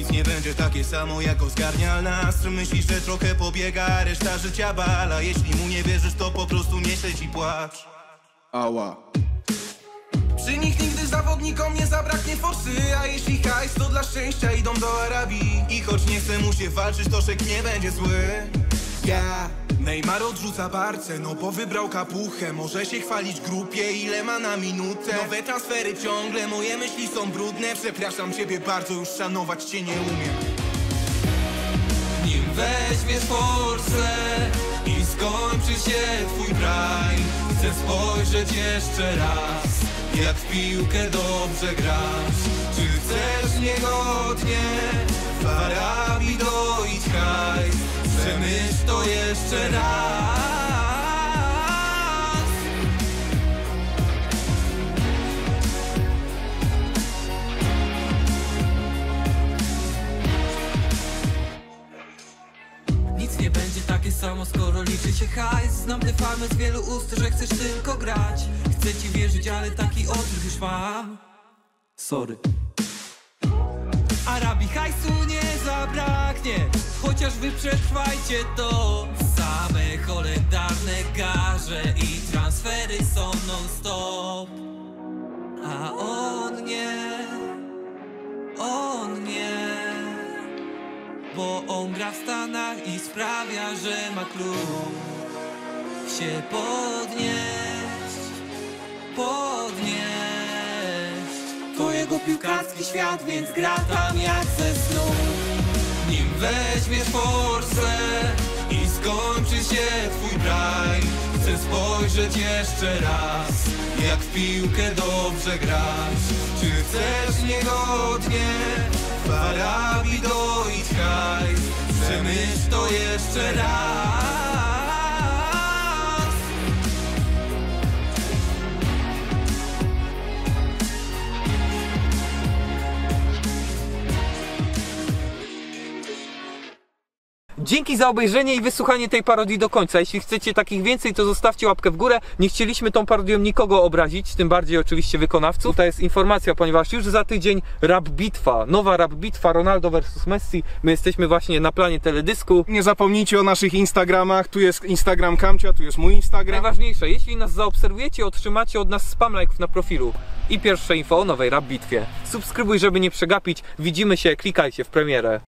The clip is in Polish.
nie będzie takie samo jak Oskarnia nas Myślisz, że trochę pobiega, a reszta życia bala. Jeśli mu nie wierzysz, to po prostu nie śledź i płacz. Ała. Przy nich nigdy zawodnikom nie zabraknie forsy A jeśli hajs, to dla szczęścia idą do Arabii. I choć nie chce mu się walczyć, to szek nie będzie zły Ja. Neymar odrzuca barce, no bo wybrał kapuchę. Może się chwalić grupie, ile ma na minutę. Nowe transfery ciągle, moje myśli są brudne. Przepraszam ciebie bardzo, już szanować cię nie umiem. Nim weźmiesz forsę i skończy się twój prime Chcę spojrzeć jeszcze raz, jak w piłkę dobrze grasz Przemyśl to jeszcze raz. Nic nie będzie takie samo, skoro liczy się hajs. Znam te famy z wielu ust, że chcesz tylko grać. Chcę ci wierzyć, ale taki odruch już mam. Sorry. Arabii hajsu nie zabraknie Chociaż wy przetrwajcie to Same holendarne garze I transfery są non stop A on nie On nie bo on gra w Stanach i sprawia, że ma klub się podnieść, podnieść. To jego piłkarski świat, więc gra tam jak ze snu. Weźmiesz forsę i skończy się twój prime Chcę spojrzeć jeszcze raz, jak w piłkę dobrze grasz Czy chcesz niegodnie w Arabii doić hajs Przemyśl to jeszcze raz Dzięki za obejrzenie i wysłuchanie tej parodii do końca. Jeśli chcecie takich więcej, to zostawcie łapkę w górę. Nie chcieliśmy tą parodią nikogo obrazić, tym bardziej oczywiście wykonawców. To jest informacja, ponieważ już za tydzień rap bitwa, nowa rap bitwa Ronaldo vs Messi. My jesteśmy właśnie na planie teledysku. Nie zapomnijcie o naszych Instagramach. Tu jest Instagram Kamcia, tu jest mój Instagram. Najważniejsze, jeśli nas zaobserwujecie, otrzymacie od nas spam like'ów na profilu i pierwsze info o nowej rap bitwie. Subskrybuj, żeby nie przegapić. Widzimy się, klikajcie w premierę.